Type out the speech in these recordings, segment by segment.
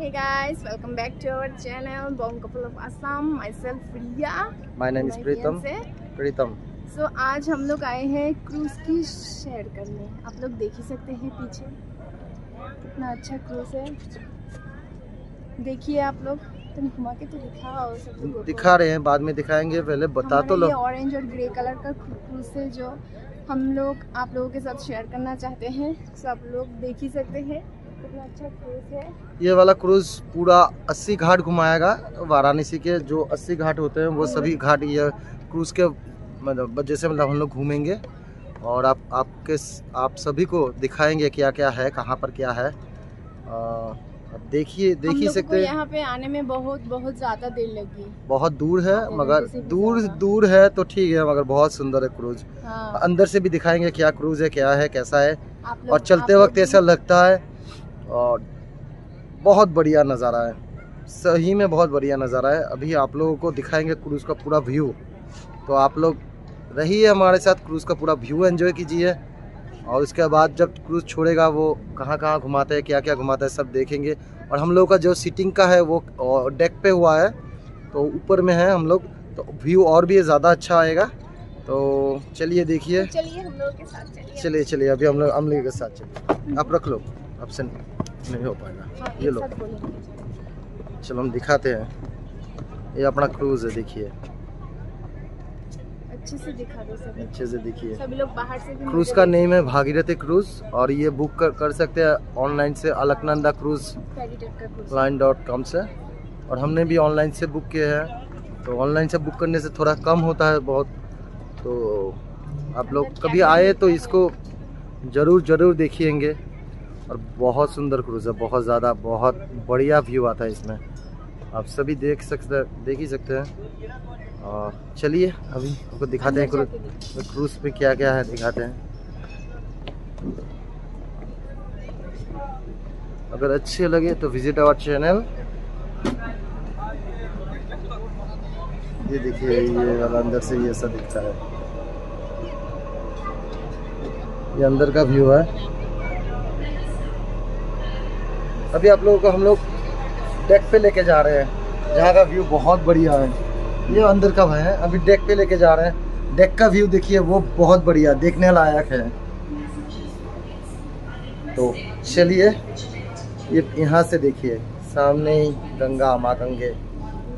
Hey guys, welcome back to our channel Bong Couple of Assam. Myself Priya. My name is my Pritam fiancé. So आज हम लोग आए हैं cruise की share करने। आप लोग देख ही सकते हैं पीछे। कितना अच्छा क्रूज है। देखिए आप लोग तुम घुमा के तो दिखाओ सब दिखा रहे हैं बाद में दिखाएँगे पहले बता तो लो। ये ऑरेंज और ग्रे कलर का क्रूज है जो हम लोग आप लोगों के साथ शेयर करना चाहते हैं। सब लोग देख ही सकते हैं। अच्छा ये वाला क्रूज पूरा 80 घाट घुमाएगा वाराणसी के जो 80 घाट होते हैं वो सभी घाट ये क्रूज के मतलब जैसे मतलब हम लोग घूमेंगे और आप आपके आप सभी को दिखाएँगे क्या क्या है कहाँ पर क्या है। देखिए देख ही सकते हैं। यहाँ पे आने में बहुत बहुत ज़्यादा देर लगी। बहुत दूर है मगर दूर दूर है तो ठीक है मगर बहुत सुंदर है क्रूज हाँ। अंदर से भी दिखाएँगे क्या क्रूज है क्या है कैसा है। और चलते वक्त ऐसा लगता है और बहुत बढ़िया नज़ारा है। सही में बहुत बढ़िया नज़ारा है। अभी आप लोगों को दिखाएँगे क्रूज़ का पूरा व्यू। तो आप लोग रहिए हमारे साथ क्रूज़ का पूरा व्यू एंजॉय कीजिए। और उसके बाद जब क्रूज़ छोड़ेगा वो कहाँ कहाँ घुमाता है क्या क्या घुमाता है सब देखेंगे। और हम लोग का जो सीटिंग का है वो डेक पे हुआ है तो ऊपर में है हम लोग तो व्यू और भी ज़्यादा अच्छा आएगा। तो चलिए देखिए। तो चलिए हम लोग के साथ चलिए। चलिए अभी हम लोग अमली के साथ चलिए। आप रख लो आपसे नहीं हो पाएगा। हाँ, ये एक लो। चलो हम दिखाते हैं। ये अपना क्रूज है देखिए। अच्छे से दिखा दो सभी। अच्छे से देखिए। सभी लोग बाहर से क्रूज का नेम है भागीरथी क्रूज और ये बुक कर, कर सकते हैं ऑनलाइन से Alaknanda cruise line dot com से। और हमने भी ऑनलाइन से बुक किया है। तो ऑनलाइन से बुक करने से थोड़ा कम होता है बहुत। तो आप लोग कभी आए तो इसको ज़रूर ज़रूर देखिएँगे। और बहुत सुंदर क्रूज है बहुत ज़्यादा बहुत बढ़िया व्यू आता है इसमें। आप सभी देख सकते देख ही सकते हैं। और चलिए अभी आपको दिखाते हैं क्रूज क्रूज पे क्या क्या है दिखाते हैं। अगर अच्छे लगे तो विज़िट आवर चैनल ये देखिए ये वाला अंदर से ये ऐसा दिखता है। ये अंदर का व्यू है। अभी आप लोगों को हम लोग डेक पे लेके जा रहे हैं जहाँ का व्यू बहुत बढ़िया है। ये अंदर का है अभी डेक पे लेके जा रहे हैं। डेक का व्यू देखिए वो बहुत बढ़िया देखने लायक है। तो चलिए ये यहाँ से देखिए सामने ही गंगा माँ गंगे।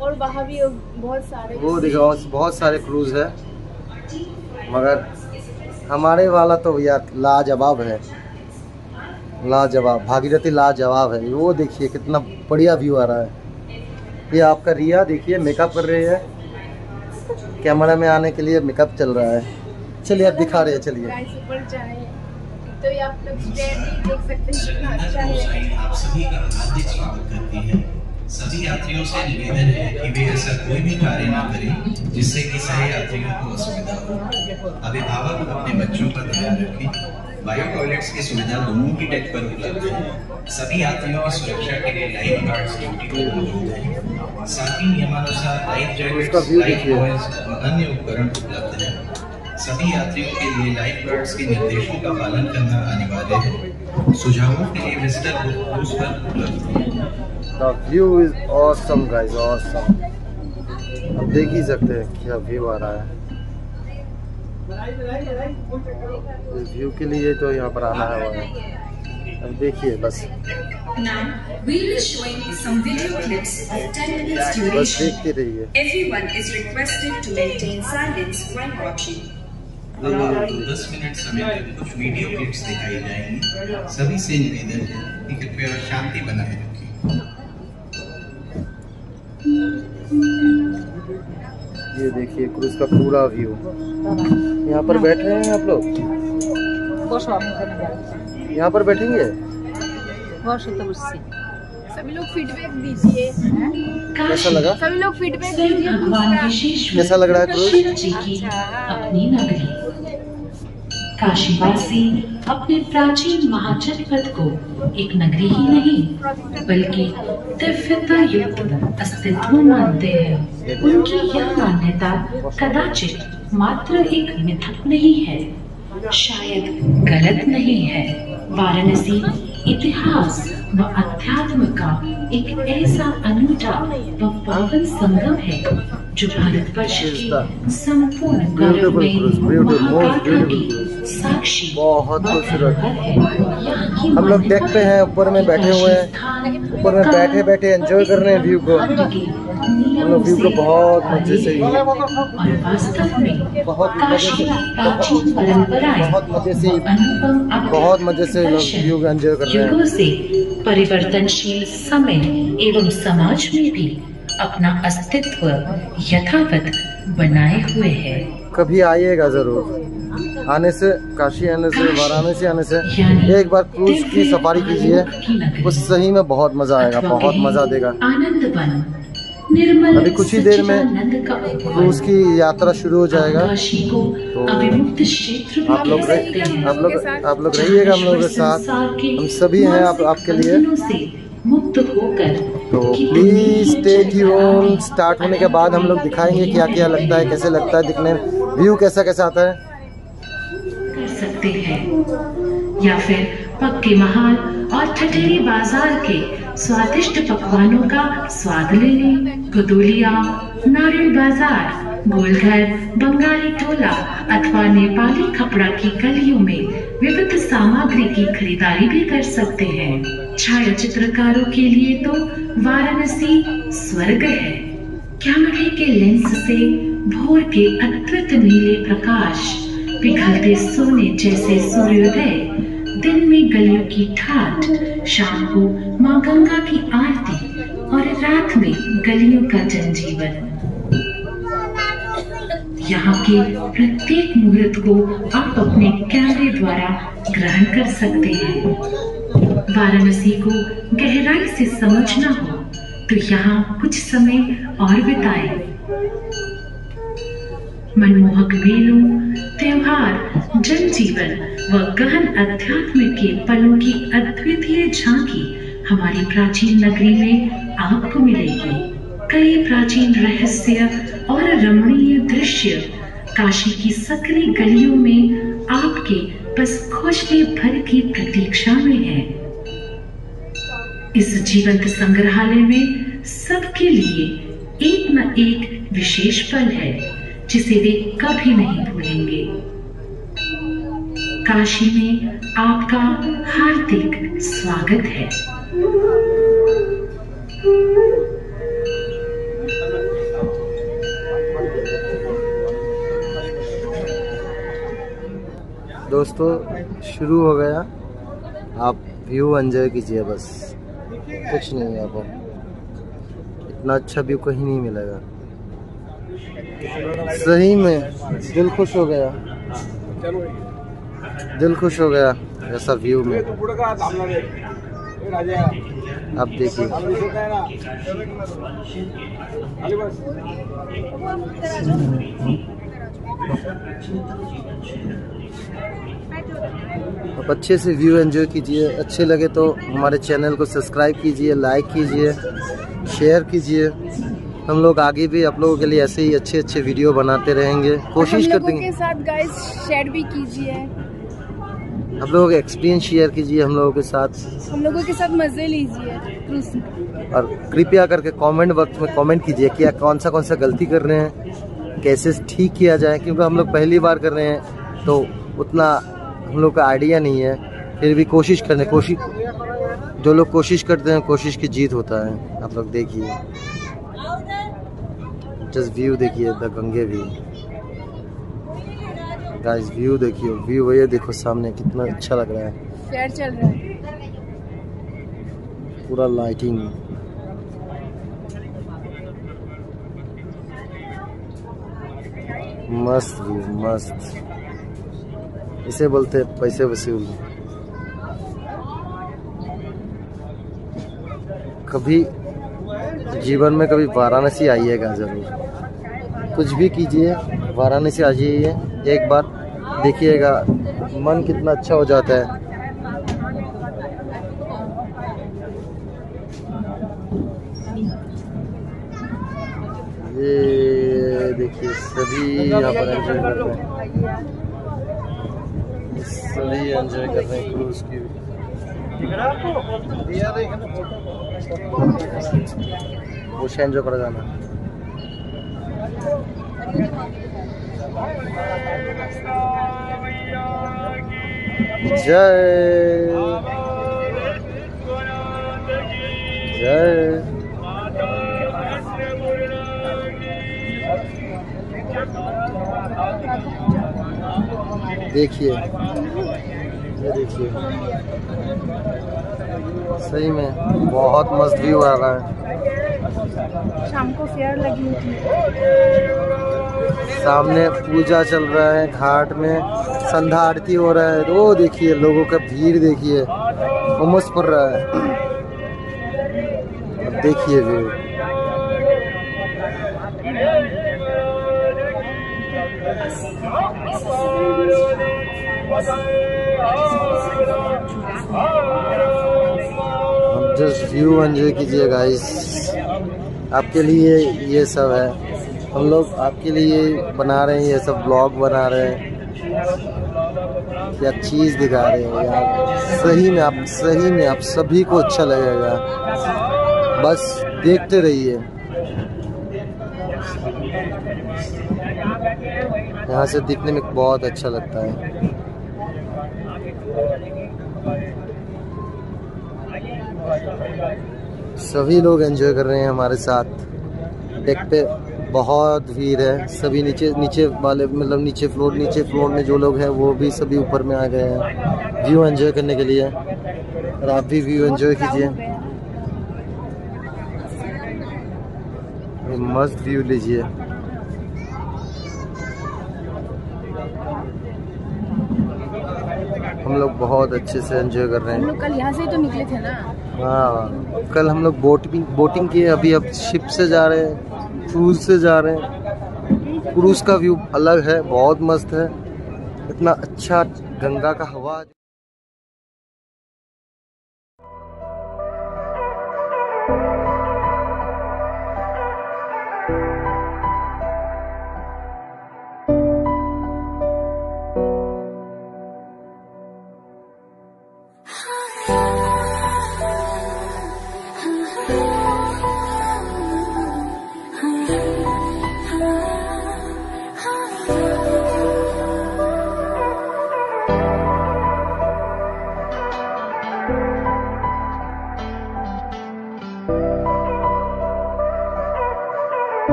और वहाँ भी बहुत सारे वो दिखाओ बहुत सारे क्रूज है। मगर हमारे वाला तो भैया लाजवाब है। लाजवाब भागीरथी लाजवाब है। वो देखिए कितना बढ़िया व्यू आ रहा है। ये आपका रिया देखिए मेकअप कर रही है। कैमरा में आने के लिए मेकअप चल रहा है। चलिए आप दिखा रहे हैं चलिए। तो ये आप लोग देख सकते हैं कितना अच्छा है। आप सभी का हार्दिक स्वागत करती है। सभी यात्रियों से निवेदन है कि वे ऐसा कोई भी कार्य न करें जिससे कि सही यात्रियों को असुविधा हो। अभिभावक अपने बच्चों का ध्यान रखें। बायो टॉयलेट्स की सुविधा दोनों की डेक पर उपलब्ध है। सभी यात्रियों की सुरक्षा के लिए लाइफ गार्ड्स ड्यूटी पर मौजूद है। साथ ही नियमानुसार लाइफ जैकेट्स लाइफ। बॉयज़ और अन्य उपकरण उपलब्ध है। सभी यात्रियों के लिए लाइफ गार्ड्स के निर्देशों का पालन करना अनिवार्य है। सुझावों के लिए विजिटर बुक क्रूज पर उपलब्ध है। The view is awesome guys awesome अब देख ही सकते हैं क्या व्यू आ रहा है। व्यू के लिए तो यहाँ पर आना है वहाँ। अब देखिए बस। बस देखते रहिए। दस मिनट समय कुछ दिखाई जाएँगी। सभी से निवेदन शांति बनाए ये देखिए क्रूज का पूरा व्यू यहाँ पर बैठ रहे हैं आप लोग? यहाँ पर बैठेंगे? सभी लोग फीडबैक दीजिए कैसा लगा? सभी लोग फीडबैक दीजिए कैसा लग रहा है क्रूज? जी की अपनी नगरी। काशीवासी अपने प्राचीन महाजनपद को एक नगरी ही नहीं, बल्कि दिव्यता युक्त अस्तित्व मानते हैं। उनकी यह मान्यता कदाचित मात्र एक मिथक नहीं है, शायद गलत नहीं है। वाराणसी इतिहास व अध्यात्म का एक ऐसा अनूठा व पावन संगम है जो भारतवर्ष की संपूर्ण की साक्षी बहुत खूबसूरत। है। हम लोग देखते हैं ऊपर में बैठे हुए हैं। ऊपर में बैठे बैठे एंजॉय कर रहे हैं व्यू को हम लोग व्यू को बहुत मज़े से बहुत मज़े से। की प्राचीन परंपराएँ बहुत मज़े से बहुत मज़े से लोग व्यू को एंजॉय कर रहे हैं। परिवर्तनशील समय एवं समाज में भी अपना अस्तित्व यथावत बनाए हुए है। कभी आइएगा ज़रूर। आने से काशी आने से वाराणसी आने से एक बार क्रूज की सफारी कीजिए उस सही में बहुत मज़ा आएगा बहुत मज़ा देगा। आनंद अभी कुछ ही देर में। क्रूज की यात्रा शुरू हो जाएगा। तो आप लोग आप लोग आप लोग रहिएगा हम लोगों के साथ। हम सभी हैं आप आपके लिए। तो प्लीज़ स्टे जन्म ट्यून स्टार्ट होने के बाद हम लोग दिखाएँगे क्या क्या लगता है कैसे लगता है दिखने में। व्यू कैसा कैसा आता है? कर सकते हैं। या फिर पक्के महाल और ठठेरी बाज़ार के स्वादिष्ट पकवानों का स्वाद लेने गुदुलिया नारियल बाज़ार, गोलघर, बंगाली टोला अथवा नेपाली कपड़ा की गलियों में विविध सामग्री की खरीदारी भी कर सकते हैं। छाया चित्रकारों के लिए तो वाराणसी स्वर्ग है। कैमरे के लेंस से भोर के अद्भुत नीले प्रकाश, पिघलते सोने जैसे सूर्योदय दिन में गलियों की ठाठ शाम को माँ गंगा की आरती और रात में गलियों का जनजीवन। यहाँ के प्रत्येक मुहूर्त को आप अपने कैमरे द्वारा ग्रहण कर सकते हैं। वाराणसी को गहराई से समझना हो तो यहाँ कुछ समय और बिताएँ। मनमोहक मेलों, त्योहार जनजीवन व गहन अध्यात्म के पलों की अद्वितीय झांकी हमारी प्राचीन नगरी में आपको मिलेगी। कई प्राचीन रहस्य और रमणीय दृश्य काशी की सकरी गलियों में आपके बस खोजने भर की प्रतीक्षा में है। इस जीवंत संग्रहालय में सबके लिए एक न एक विशेष पल है, जिसे वे कभी नहीं भूलेंगे। काशी में आपका हार्दिक स्वागत है। दोस्तों, शुरू हो गया। आप व्यू एंजॉय कीजिए बस। कुछ नहीं है आपको इतना अच्छा व्यू कहीं नहीं मिलेगा। सही में दिल खुश हो गया। दिल खुश हो गया ऐसा व्यू में। आप देखिए। आप अच्छे से व्यू एंजॉय कीजिए। अच्छे लगे तो हमारे चैनल को सब्सक्राइब कीजिए लाइक कीजिए शेयर कीजिए। हम लोग आगे भी आप लोगों के लिए ऐसे ही अच्छे अच्छे वीडियो बनाते रहेंगे। कोशिश करते हैं। साथ गाइस शेयर भी कीजिए। आप लोगों का एक्सपीरियंस शेयर कीजिए हम लोगों के साथ। हम लोगों के साथ मज़े लीजिए और कृपया करके कमेंट वक्त में कमेंट कीजिए कि आप कौन सा कौन सा गलती कर रहे हैं कैसे ठीक किया जाए क्योंकि हम लोग पहली बार कर रहे हैं तो उतना हम लोग का आइडिया नहीं है। फिर भी कोशिश करने कोशिश जो लोग कोशिश करते हैं कोशिश की जीत होता है। आप लोग देखिए। जस्ट व्यू देखिए the Ganges view guys view देखिए व्यू ये देखो सामने कितना अच्छा लग रहा है। शेयर चल रहा है। पूरा लाइटिंग मस्त व्यू मस्त। इसे बोलते हैं पैसे वसूल। कभी जीवन में कभी वाराणसी आइएगा ज़रूर। कुछ भी कीजिए वाराणसी आ जाइए। एक बार देखिएगा, मन कितना अच्छा हो जाता है। ये देखिए, सभी यहाँ पर एंजॉय कर रहे हैं। सभी एंजॉय कर रहे हैं क्रूज की। वो शेंजो कर जाना। जय। जय देखिए देखिए। सही में बहुत मस्त व्यू आ रहा है। शाम को फेयर लगी थी सामने पूजा चल रहा है घाट में। संध्या आरती हो रहा है। वो देखिए, लोगों का भीड़ देखिए। उमस पड़ रहा है। देखिए जस्ट व्यू एंजॉय कीजिए गाइस आपके लिए ये सब है। हम लोग आपके लिए बना रहे हैं, ये सब ब्लॉग बना रहे हैं। क्या चीज़ दिखा रहे हैं यार? सही में आप, सही में आप सभी को अच्छा लगेगा। बस देखते रहिए। यहाँ से दिखने में बहुत अच्छा लगता है। सभी लोग एंजॉय कर रहे हैं हमारे साथ। डेक पे बहुत भीड़ है सभी नीचे नीचे वाले मतलब नीचे फ्लोर नीचे फ्लोर में जो लोग हैं वो भी सभी ऊपर में आ गए हैं। व्यू एंजॉय करने के लिए। और आप भी व्यू एंजॉय कीजिए। मस्त व्यू लीजिए। हम लोग बहुत अच्छे से एंजॉय कर रहे हम हैं लोग कल यहाँ से ही तो निकले थे ना। हाँ कल हम लोग बोट भी बोटिंग किए अभी अब शिप से जा रहे हैं। क्रूज से जा रहे हैं। क्रूज का व्यू अलग है, बहुत मस्त है। इतना अच्छा गंगा का हवा।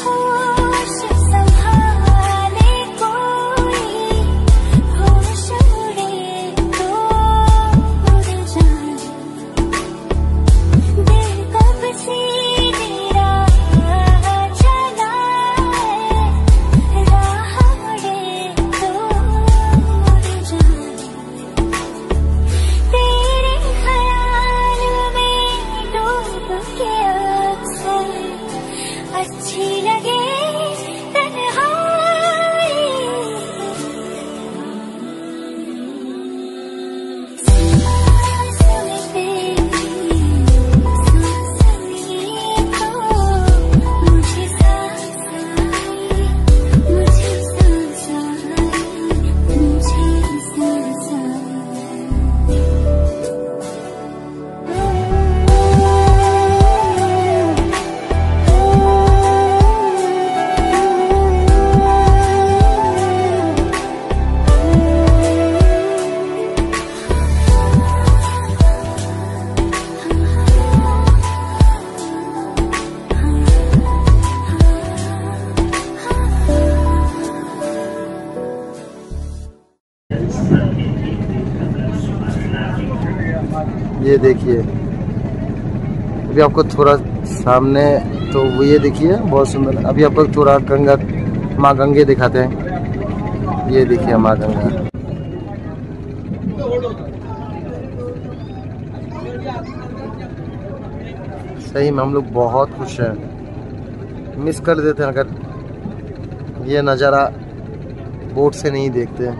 एक देखिए। अभी आपको थोड़ा सामने तो वो ये देखिए, बहुत सुंदर। अभी आपको थोड़ा गंगा, माँ गंगे दिखाते हैं। ये देखिए माँ गंगा। सही में हम लोग बहुत खुश हैं। मिस कर देते हैं अगर ये नज़ारा बोट से नहीं देखते,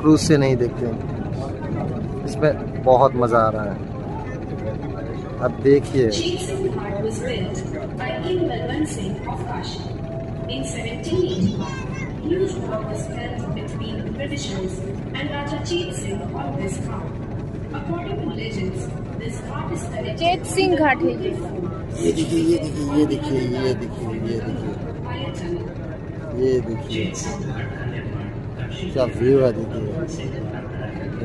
क्रूज से नहीं देखते। इसमें बहुत मज़ा आ रहा है। अब देखिए। चेत सिंह घाट। है ये देखिए ये देखिए ये देखिए ये देखिए ये देखिए। ये देखिए। क्या व्यू है देखिए।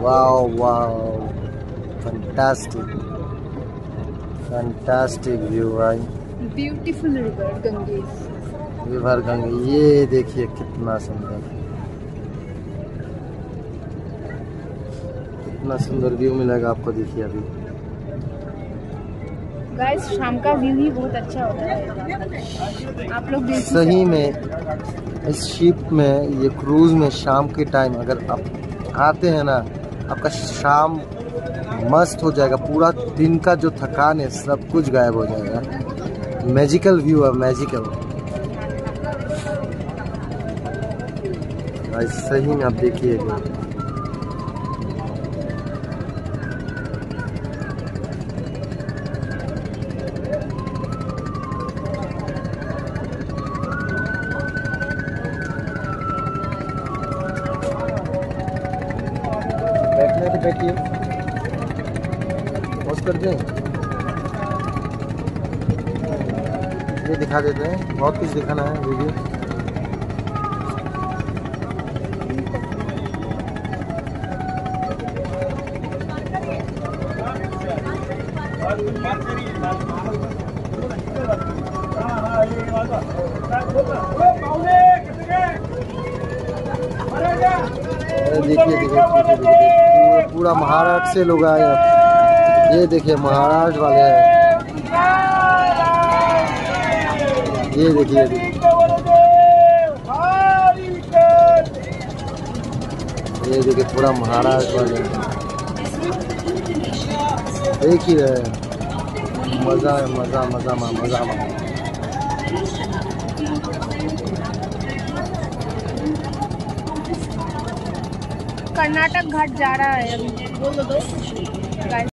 Wow wow. Fantastic fantastic view भाई। Beautiful river Ganges river Ganges ये देखिए कितना सुंदर। कितना सुंदर व्यू मिलेगा आपको देखिए अभी। गाइस शाम का व्यू ही बहुत अच्छा होता है। आप लोग सही में इस शिप में ये क्रूज में शाम के टाइम अगर आप आते हैं ना आपका शाम मस्त हो जाएगा, पूरा दिन का जो थकान है, सब कुछ गायब हो जाएगा। मैजिकल व्यू है मैजिकल सही में आप देखिएगा तो बैठिए पॉज कर दें ये दिखा देते हैं। बहुत कुछ दिखाना है वीडियो। देखिए, देखिए, पूरा महाराष्ट्र से लोग आए हैं। ये देखिए, महाराष्ट्र वाले हैं। ये देखिए ये देखिए। पूरा महाराष्ट्र वाले देख रहे मज़ा है, मज़ा मज़ा मा- मज़ा। कर्नाटक घाट जा रहा है अभी। गाइस